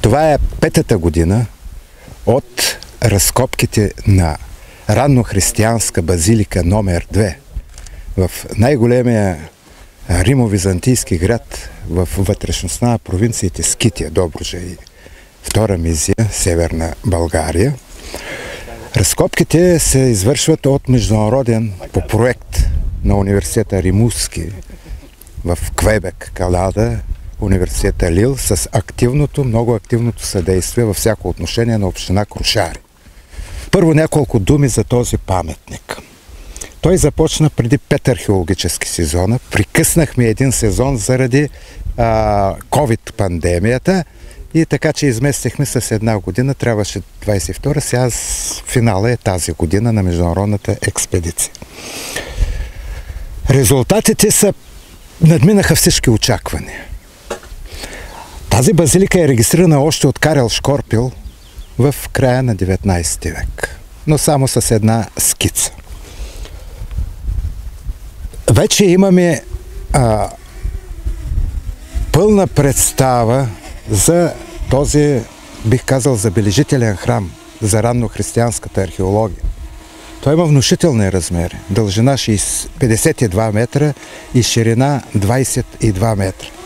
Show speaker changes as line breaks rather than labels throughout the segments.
Това е петата година от разкопките на раннохристиянска базилика номер 2 в най-големия римо-византийски град в вътрешността на провинциите Скития, Добружа и Втора Мизия, Северна България. Разкопките се извършват от международен по проект на университета Римуски в Квебек, Канада, университета Лил с активното, много активното съдействие във всяко отношение на община Крушари. Първо няколко думи за този паметник. Той започна преди пет археологически сезона. Прикъснахме един сезон заради COVID-пандемията и така, че изместихме с една година. Трябваше 22 сега финала е тази година на международната експедиция. Резултатите са надминаха всички очаквания. Тази базилика е регистрирана още от Карел Шкорпил в края на 19 век, но само с една скица. Вече имаме а, пълна представа за този, бих казал, забележителен храм за ранно-християнската археология. Той има внушителни размери. Дължина 52 метра и ширина 22 метра.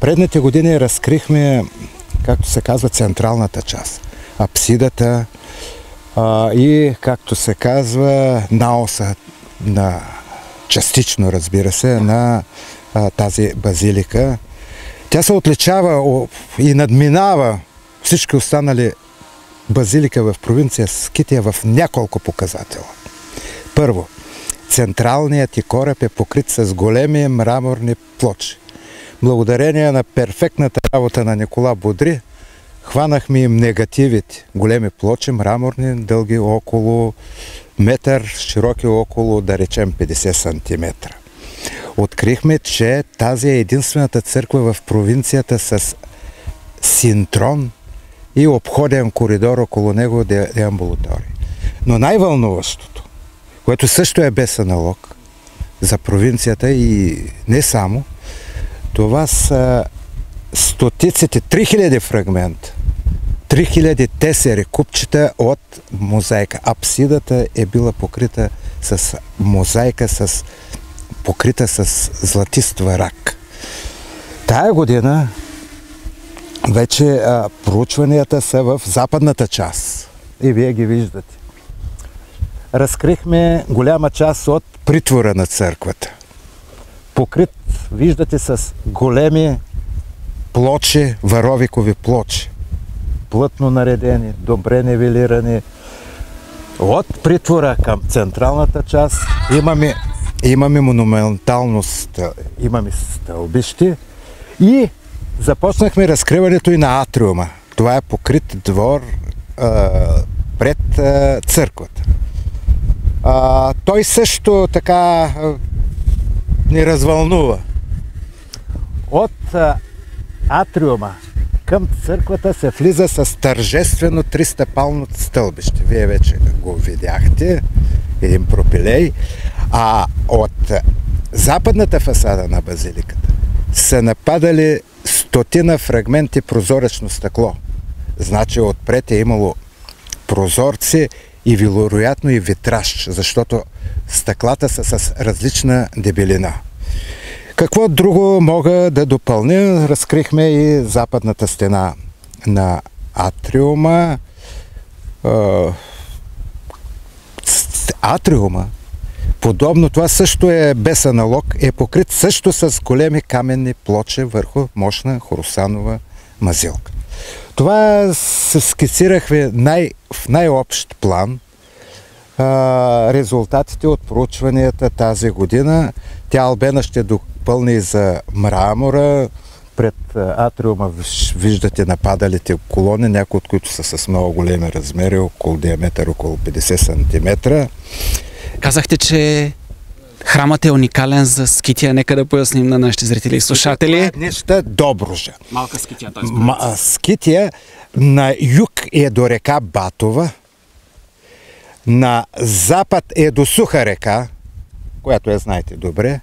Предните години разкрихме, както се казва, централната част. Апсидата а, и, както се казва, наоса на частично, разбира се, на а, тази базилика. Тя се отличава и надминава всички останали базилика в провинция Скития в няколко показателя. Първо, централният ти кораб е покрит с големи мраморни плочи. Благодарение на перфектната работа на Никола Бодри, хванахме им негативите. Големи плочи, мраморни, дълги около метър, широки около, да речем, 50 см. Открихме, че тази е единствената църква в провинцията с синтрон и обходен коридор около него деамбулатории. Но най-вълнуващото, което също е без аналог за провинцията и не само, това са стотиците, 3000 фрагмента, 3000 тесери, купчета от мозайка. Апсидата е била покрита с мозайка, с, покрита с златист рак. Тая година вече а, проучванията са в западната част. И вие ги виждате. Разкрихме голяма част от притвора на църквата. Покрит, виждате, с големи плочи, варовикови плочи. Плътно наредени, добре нивелирани. От притвора към централната част имаме, имаме монументалност, имаме стълбище и Започнахме разкриването и на атриума. Това е покрит двор а, пред а, църквата. А, той също така ни развълнува. От атриума към църквата се влиза с тържествено 300-пално стълбище. Вие вече го видяхте. Един пропилей. А от западната фасада на базиликата са нападали стотина фрагменти прозоречно стъкло. Значи отпред е имало прозорци и вероятно и витраж, защото стъклата са с различна дебелина. Какво друго мога да допълня? Разкрихме и западната стена на атриума. Атриума Подобно това също е без аналог, е покрит също с големи каменни плочи върху мощна хоросанова мазилка. Това се скицирахме най, в най-общ план резултатите от проучванията тази година. Тя Албена ще допълни за мрамора. Пред атриума виждате нападалите колони, някои от които са с много големи размери, около диаметър около 50 см.
Казахте, че храмът е уникален за Скития. Нека да поясним на нашите зрители и слушатели.
Днешта Добружа.
Малка Скития, т.е.
Ма, скития на юг е до река Батова, на запад е до Суха река, която я знаете добре,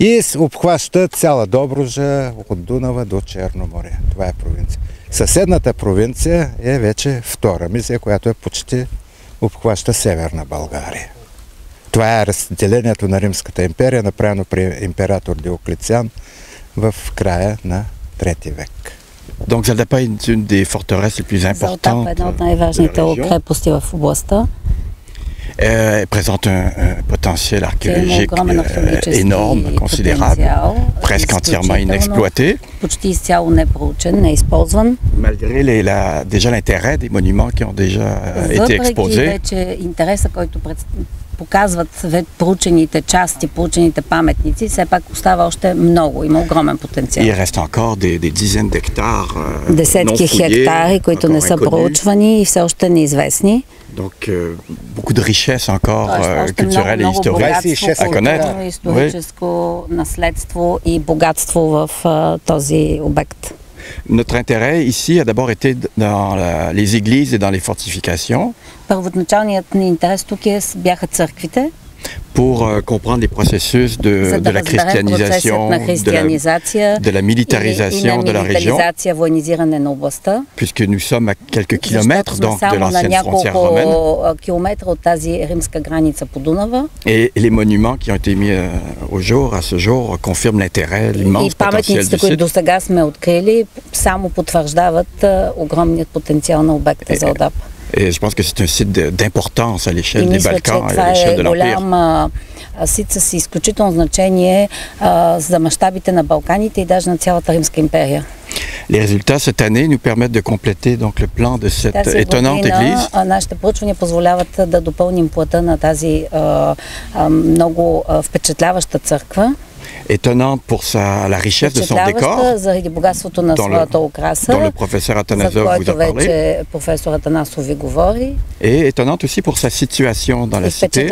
и обхваща цяла Добружа от Дунава до Черно море. Това е провинция. Съседната провинция е вече втора мисия, която е почти обхваща Северна България. Това е разделението на Римската империя, направено при император Диоклециан в края на трети век.
Donc Zaldapa est une des forteresses les plus importantes.
Е една от най-важните крепости в областта.
euh, présente un, potentiel archéologique euh, énorme, considérable, presque entièrement inexploité, malgré déjà l'intérêt des monuments qui ont déjà euh, été exposés.
Показват проучените части, проучените паметници, все пак остава още много. Има огромен потенциал.
il reste encore des, des dizaines d'hectares euh,
Десетки хектари, които не са проучвани и все още неизвестни.
Donc euh, beaucoup de richesses encore euh, culturelles et historiques
26
богатство,
à connaître.
историческо наследство и богатство в а, този обект.
Notre intérêt ici a d'abord été dans la- les églises et dans les fortifications
Първоначалният ни интерес тук е, бяха църквите,
pour euh, comprendre les processus de,
за
de
да
la
разберем процесът
christianisation,
на
de la,
християнизация
de la
и, и
militarisation
на
de la région,
милитаризация, военизиране на областта.
puisque nous sommes à quelques
Защото
kilomètres
сме
donc, de
само на
l'ancienne frontière romaine.
няколко а, километра от тази римска граница по Дунава.
Et les monuments qui ont été mis euh, au jour, à ce jour, confirment l'intérêt,
И
l'immense potentiel
паметниците,
du
които
site.
до сега сме открили, само потвърждават а, огромният потенциал на обекта за Одап.
Et je pense que c'est un site de- d'importance à
И
l'échelle des
мисля, че
Balkans et à
това
l'échelle
е
de l'Empire.
голям а, а, сит с изключително значение а, за мащабите на Балканите и даже на цялата Римска империя.
Les résultats cette année nous permettent de compléter donc, le plan de cette
Тази
étonnante
година
église.
а, нашите проучвания позволяват а, да допълним плата на тази а, а, много а, впечатляваща църква.
Étonnante pour sa, la richesse de son décor, Dans le- dont le professeur
за
Athanasov vous a parlé, et étonnante aussi pour sa situation dans la cité,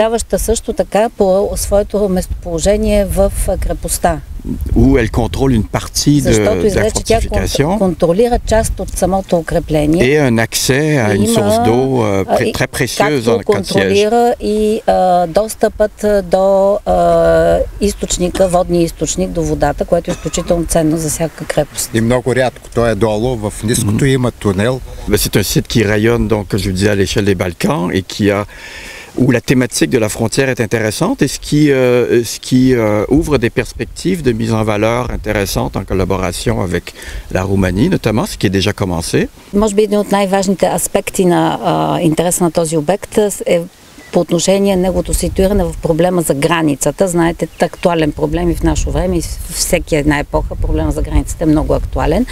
впечатляваща също така по своето местоположение в а, крепостта.
où elle contrôle une partie de,
Защото
de la
изглежда, че тя кон-
fortification
контролира част от самото укрепление.
et un accès à une
Има,
source d'eau euh,
а,
pré-
и
très précieuse
както
en cas de siège.
контролира и а, достъпът а, до а, източника, водния източник до водата, което е изключително ценно за всяка крепост.
И много рядко. Той е долу, в ниското има тунел.
Ben, C'est un site qui rayonne, donc, comme je vous disais, à l'échelle des Balkans et qui a où la thématique de la frontière est intéressante et ce qui, euh, ce qui euh, ouvre des perspectives de mise en valeur intéressantes en collaboration avec la Roumanie, notamment, ce qui est déjà commencé.
Може би един от най-важните аспекти на а, интереса на този обект е По отношение на неговото ситуиране в проблема за границата. Знаете, актуален проблем и в наше време, и в всеки една епоха проблема за границата е много актуален.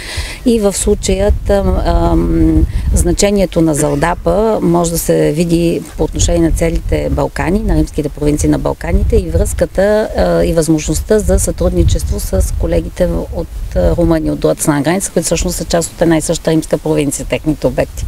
И в случаят ам, значението на Залдапа може да се види по отношение на целите Балкани, на римските провинции на Балканите и връзката а, и възможността за сътрудничество с колегите от Румъния, от другата страна на граница, които всъщност са част от една и съща римска провинция, техните обекти.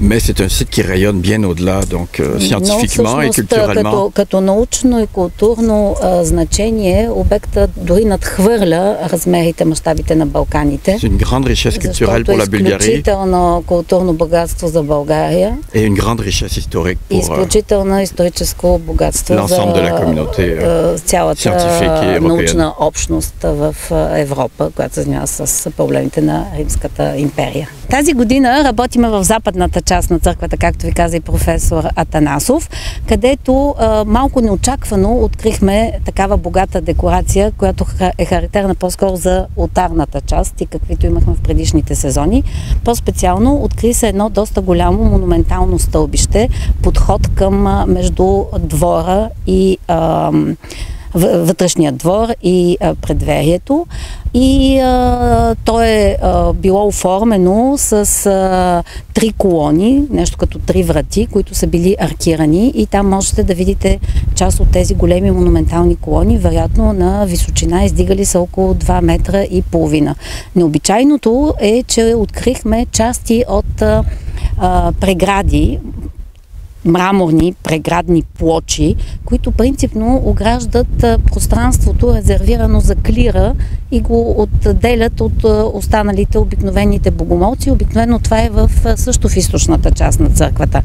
Mais c'est un site qui rayonne bien au-delà, donc euh, scientifiquement
Но
et
всъщност,
culturellement.
Като, като научно и културно а, значение, обекта дори надхвърля размерите, мащабите на Балканите.
C'est une grande richesse culturelle pour
е
la Bulgarie
изключително културно богатство за България
et une grande richesse historique
и
pour euh,
изключително историческо богатство за
de la communauté,
а, цялата научна общност в Европа, която се занимава с проблемите на Римската империя. Тази година работиме в западната част на църквата, както ви каза и професор Атанасов, където а, малко неочаквано открихме такава богата декорация, която е характерна по-скоро за ултарната част и каквито имахме в предишните сезони. По-специално откри се едно доста голямо монументално стълбище, подход към а, между двора и в- вътрешния двор и предверието. И а, то е а, било оформено с а, три колони, нещо като три врати, които са били аркирани и там можете да видите част от тези големи монументални колони, вероятно на височина издигали са около 2 метра и половина. Необичайното е, че открихме части от а, а, прегради, мраморни преградни плочи, които принципно ограждат пространството, резервирано за клира и го отделят от останалите обикновените богомолци. Обикновено това е в, също в източната част на църквата.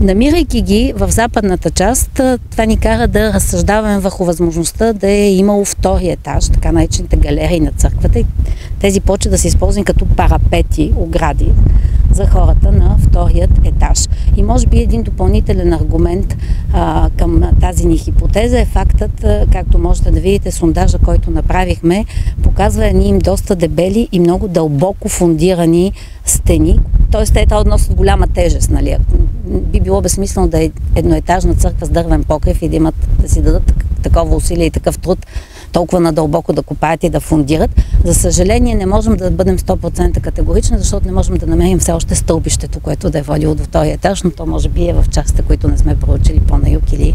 Ам, намирайки ги в западната част, това ни кара да разсъждаваме върху възможността да е имало втори етаж, така наречените галерии на църквата. Тези почват да се използват като парапети, огради за хората на вторият етаж. И може би един допълнителен аргумент а, към тази ни хипотеза е фактът, както можете да видите, сондажа, който направихме, показва едни им доста дебели и много дълбоко фундирани стени, т.е. те относят голяма тежест. Нали? Би било безсмислено да е едноетажна църква с дървен покрив и да имат да си дадат такова усилие и такъв труд толкова надълбоко да копаят и да фундират. За съжаление не можем да бъдем 100% категорични, защото не можем да намерим все още стълбището, което да е водило до втория етаж, но то може би е в частите, които не сме проучили по-на юг или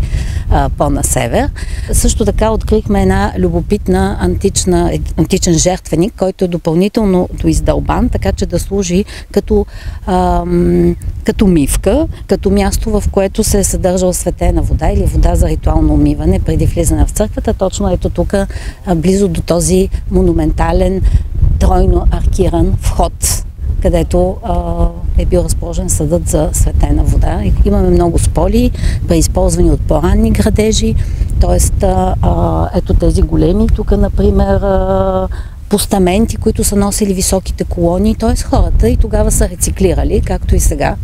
а, по-на север. Също така открихме една любопитна антична, античен жертвеник, който е допълнително издълбан, така че да служи като, а, като мивка, като място, в което се е съдържала светена вода или вода за ритуално умиване преди влизане в църквата. Точно ето тук близо до този монументален, тройно аркиран вход където а, е бил разположен съдът за светена вода. Имаме много споли, преизползвани от по-ранни градежи, т.е. ето тези големи, тук, например, а, постаменти, които са носили високите колони, т.е. хората и тогава са рециклирали, както и сега.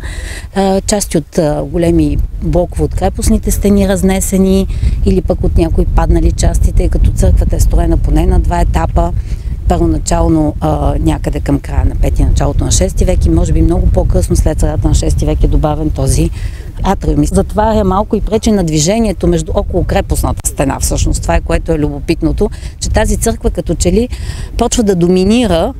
Части от големи блокове от крепостните стени разнесени или пък от някои паднали части, тъй като църквата е строена поне на два етапа първоначално а, някъде към края на 5 началото на 6 век и може би много по-късно след средата на 6 век е добавен този атриум. Затваря малко и пречи на движението между около крепостната стена. Всъщност това е което е любопитното, че тази църква като че ли почва да доминира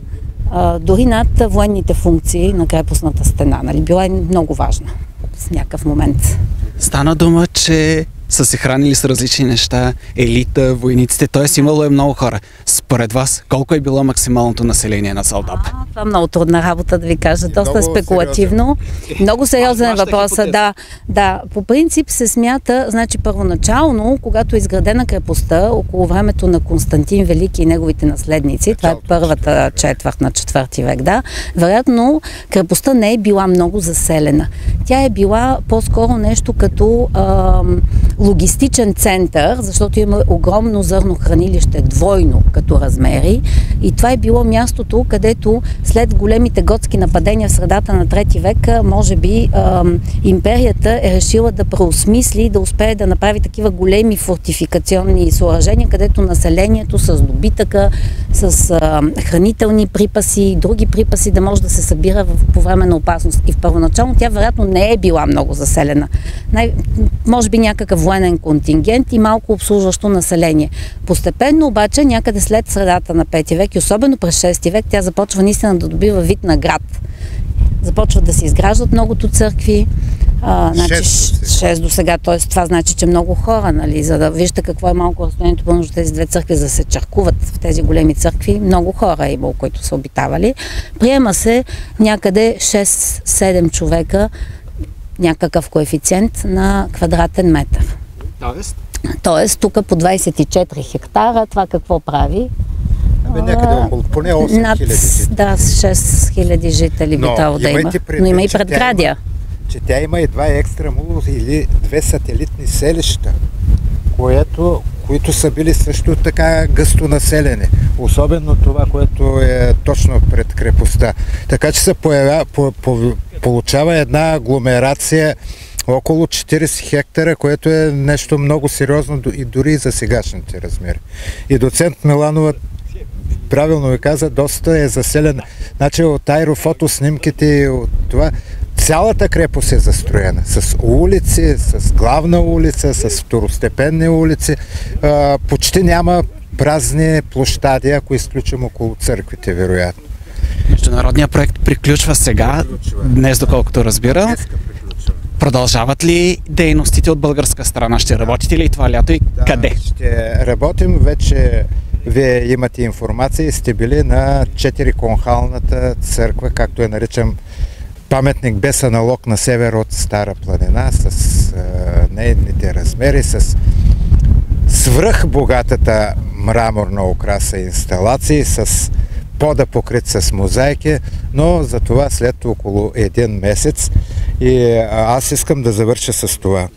а, дори над военните функции на крепостната стена. Нали? Била е много важна в някакъв момент.
Стана дума, че са се хранили с различни неща, елита, войниците, т.е. имало е много хора. Според вас, колко е било максималното население на Салдап?
това е много трудна работа да ви кажа, доста много спекулативно. Сериозен. Много сериозен е въпрос. Да, да, по принцип се смята, значи първоначално, когато е изградена крепостта, около времето на Константин Велики и неговите наследници, това е първата четвърт на четвърти век, да, вероятно крепостта не е била много заселена. Тя е била по-скоро нещо като ам, логистичен център, защото има огромно зърнохранилище, двойно като размери. И това е било мястото, където след големите готски нападения в средата на трети век, може би империята е решила да преосмисли, да успее да направи такива големи фортификационни съоръжения, където населението с добитъка, с хранителни припаси и други припаси да може да се събира в, по време на опасност. И в първоначално тя вероятно не е била много заселена. Най- може би някакъв военен контингент и малко обслужващо население. Постепенно обаче, някъде след средата на 5 век и особено през 6 век, тя започва наистина да добива вид на град. Започват да се изграждат многото църкви. А, значи, 6 до сега, т.е. това значи, че много хора, нали, за да вижте какво е малко разстоянието между тези две църкви, за да се черкуват в тези големи църкви, много хора е имало, които са обитавали. Приема се някъде 6-7 човека някакъв коефициент на квадратен метър.
Тоест?
Тоест, тук по 24 хектара, това какво прави?
Ами някъде около поне 8
Над. Да, 6 хиляди жители би трябвало да има.
Предвид,
Но има и предградия.
Че тя има и два екстрамуло или две сателитни селища, което, които са били също така гъсто населени. Особено това, което е точно пред крепостта. Така че се появя, по, по, получава една агломерация около 40 хектара, което е нещо много сериозно и дори за сегашните размери. И доцент Миланова правилно ви каза, доста е заселен. Значи от аерофотоснимките и от това, цялата крепост е застроена. С улици, с главна улица, с второстепенни улици. А, почти няма празни площади, ако изключим около църквите, вероятно.
Международният проект приключва сега, днес доколкото разбира. Продължават ли дейностите от българска страна? Ще работите ли това лято и
Да,
къде?
Ще работим вече. Вие имате информация и сте били на четириконхалната църква, както я наричам паметник без аналог на север от Стара планина, с нейните размери, с свръх богатата мраморна украса и инсталации, с пода покрит с мозайки, но за това след около един месец И аз искам да завърша с това.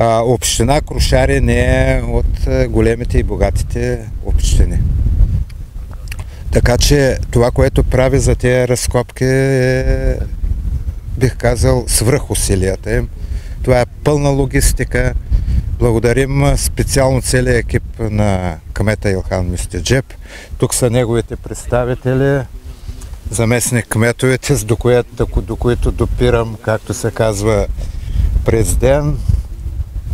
Община Крушари не е от големите и богатите общини. Така че това, което прави за тези разкопки е, бих казал, свръхусилията им. Това е пълна логистика. Благодарим специално целият екип на кмета Илхан Мистеджеп. Тук са неговите представители, заместник кметовете, до, което, до които допирам, както се казва, президент,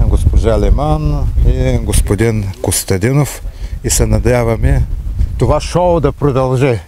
госпожа Леман и господин Костадинов. И се надяваме това шоу да продължи.